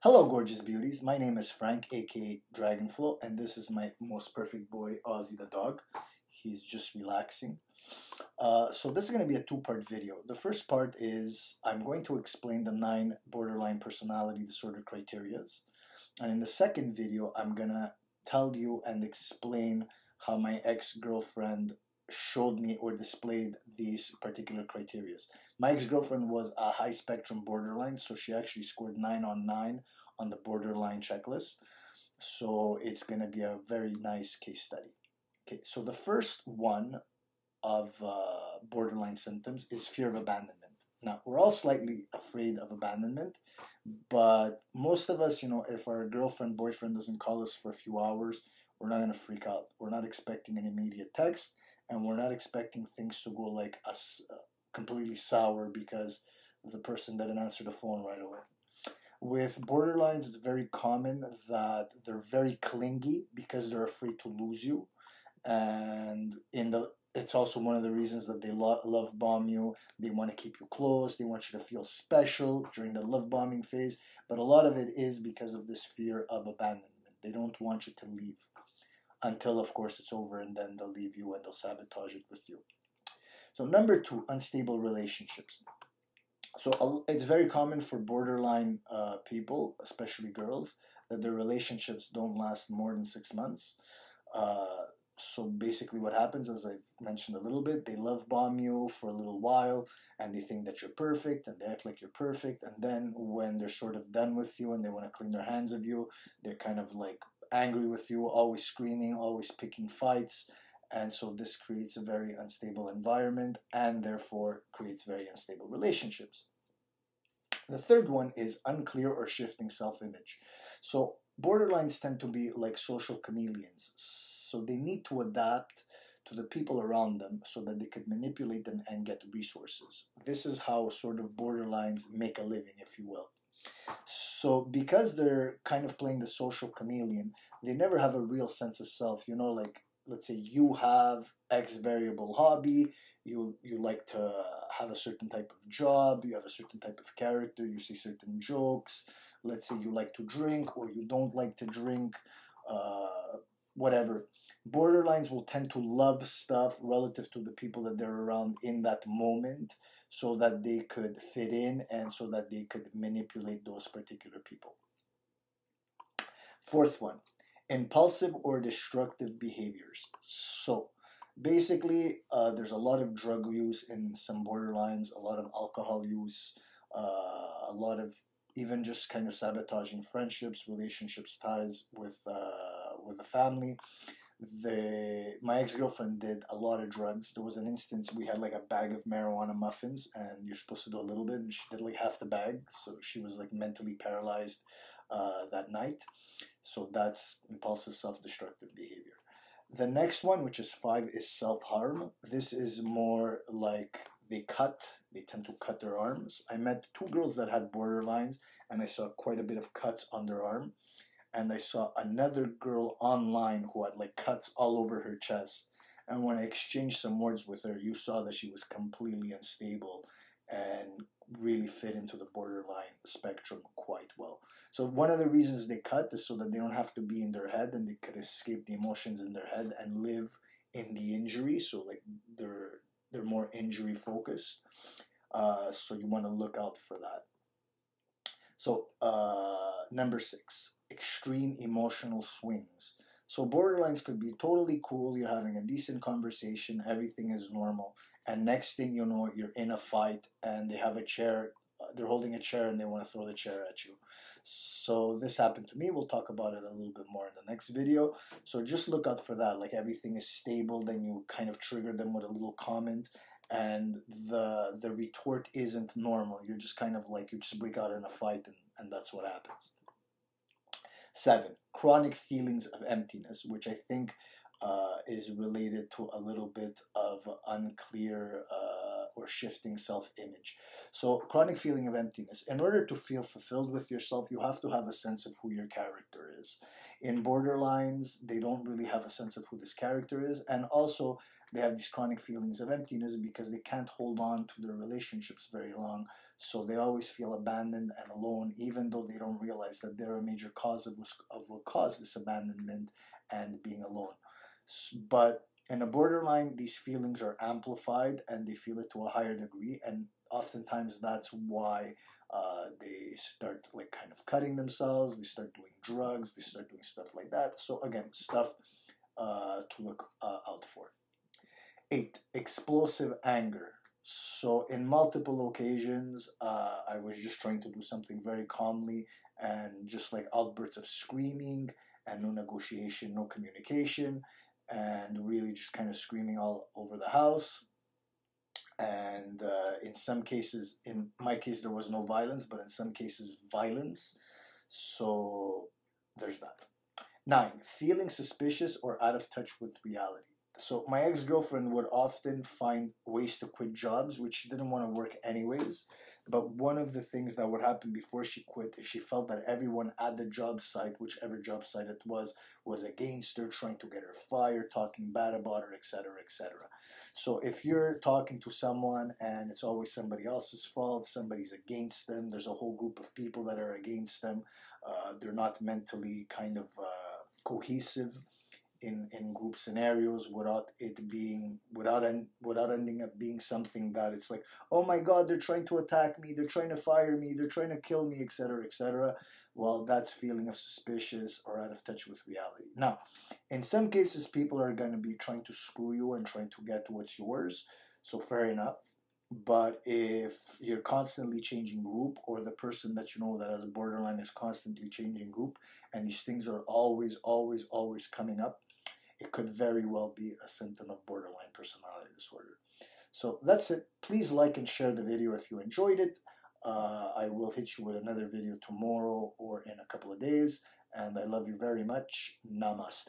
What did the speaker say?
Hello, gorgeous beauties. My name is Frank, aka Dragonflow, and this is my most perfect boy, Ozzy the dog. He's just relaxing. Uh, so, this is going to be a two part video. The first part is I'm going to explain the nine borderline personality disorder criterias. And in the second video, I'm going to tell you and explain how my ex girlfriend showed me or displayed these particular criterias. My ex-girlfriend was a high spectrum borderline, so she actually scored 9 on 9 on the borderline checklist. So it's going to be a very nice case study. Okay, so the first one of uh, borderline symptoms is fear of abandonment. Now, we're all slightly afraid of abandonment, but most of us, you know, if our girlfriend, boyfriend doesn't call us for a few hours, we're not going to freak out. We're not expecting an immediate text and we're not expecting things to go like us completely sour because the person didn't answer the phone right away. With borderlines, it's very common that they're very clingy because they're afraid to lose you, and in the it's also one of the reasons that they lo- love bomb you. They want to keep you close. They want you to feel special during the love bombing phase. But a lot of it is because of this fear of abandonment. They don't want you to leave until, of course, it's over and then they'll leave you and they'll sabotage it with you. So, number two, unstable relationships. So, it's very common for borderline uh, people, especially girls, that their relationships don't last more than six months. Uh, so basically, what happens, as I've mentioned a little bit, they love bomb you for a little while and they think that you're perfect and they act like you're perfect. And then when they're sort of done with you and they want to clean their hands of you, they're kind of like angry with you, always screaming, always picking fights. And so this creates a very unstable environment and therefore creates very unstable relationships. The third one is unclear or shifting self image. So borderlines tend to be like social chameleons. So they need to adapt to the people around them so that they could manipulate them and get resources. This is how sort of borderlines make a living, if you will. So because they're kind of playing the social chameleon, they never have a real sense of self. You know, like let's say you have X variable hobby, you you like to have a certain type of job, you have a certain type of character, you say certain jokes. Let's say you like to drink or you don't like to drink, uh, whatever. Borderlines will tend to love stuff relative to the people that they're around in that moment so that they could fit in and so that they could manipulate those particular people. Fourth one, impulsive or destructive behaviors. So basically, uh, there's a lot of drug use in some borderlines, a lot of alcohol use, uh, a lot of even just kind of sabotaging friendships, relationships, ties with uh, with the family the my ex girlfriend did a lot of drugs. There was an instance we had like a bag of marijuana muffins, and you're supposed to do a little bit, and she did like half the bag, so she was like mentally paralyzed uh, that night. So that's impulsive self destructive behavior. The next one, which is five, is self harm. This is more like they cut, they tend to cut their arms. I met two girls that had borderlines, and I saw quite a bit of cuts on their arm and I saw another girl online who had like cuts all over her chest. And when I exchanged some words with her, you saw that she was completely unstable and really fit into the borderline spectrum quite well. So one of the reasons they cut is so that they don't have to be in their head and they could escape the emotions in their head and live in the injury. So like they're they're more injury focused. Uh, so you want to look out for that. So uh, number six, extreme emotional swings. So borderlines could be totally cool. You're having a decent conversation, everything is normal, and next thing you know, you're in a fight, and they have a chair. They're holding a chair and they want to throw the chair at you. So this happened to me. We'll talk about it a little bit more in the next video. So just look out for that. Like everything is stable, then you kind of trigger them with a little comment, and the the retort isn't normal. You're just kind of like you just break out in a fight, and, and that's what happens. Seven, chronic feelings of emptiness, which I think uh, is related to a little bit of unclear uh, or shifting self image. So, chronic feeling of emptiness. In order to feel fulfilled with yourself, you have to have a sense of who your character is. In borderlines, they don't really have a sense of who this character is, and also they have these chronic feelings of emptiness because they can't hold on to their relationships very long. So they always feel abandoned and alone, even though they don't realize that they're a major cause of, of what caused this abandonment and being alone. But in a borderline, these feelings are amplified and they feel it to a higher degree, and oftentimes that's why uh, they start like kind of cutting themselves, they start doing drugs, they start doing stuff like that. So again, stuff uh, to look uh, out for. Eight, explosive anger. So in multiple occasions, uh, I was just trying to do something very calmly and just like outbursts of screaming and no negotiation, no communication, and really just kind of screaming all over the house. And uh, in some cases, in my case, there was no violence, but in some cases, violence. So there's that. Nine, feeling suspicious or out of touch with reality. So my ex-girlfriend would often find ways to quit jobs which she didn't want to work anyways. But one of the things that would happen before she quit is she felt that everyone at the job site, whichever job site it was, was against her, trying to get her fired, talking bad about her, etc., etc. So if you're talking to someone and it's always somebody else's fault, somebody's against them, there's a whole group of people that are against them, uh, they're not mentally kind of uh, cohesive in in group scenarios without it being without and without ending up being something that it's like oh my god they're trying to attack me they're trying to fire me they're trying to kill me etc etc well that's feeling of suspicious or out of touch with reality. Now in some cases people are going to be trying to screw you and trying to get what's yours so fair enough. But if you're constantly changing group or the person that you know that has borderline is constantly changing group and these things are always always always coming up it could very well be a symptom of borderline personality disorder. So that's it. Please like and share the video if you enjoyed it. Uh, I will hit you with another video tomorrow or in a couple of days. And I love you very much. Namaste.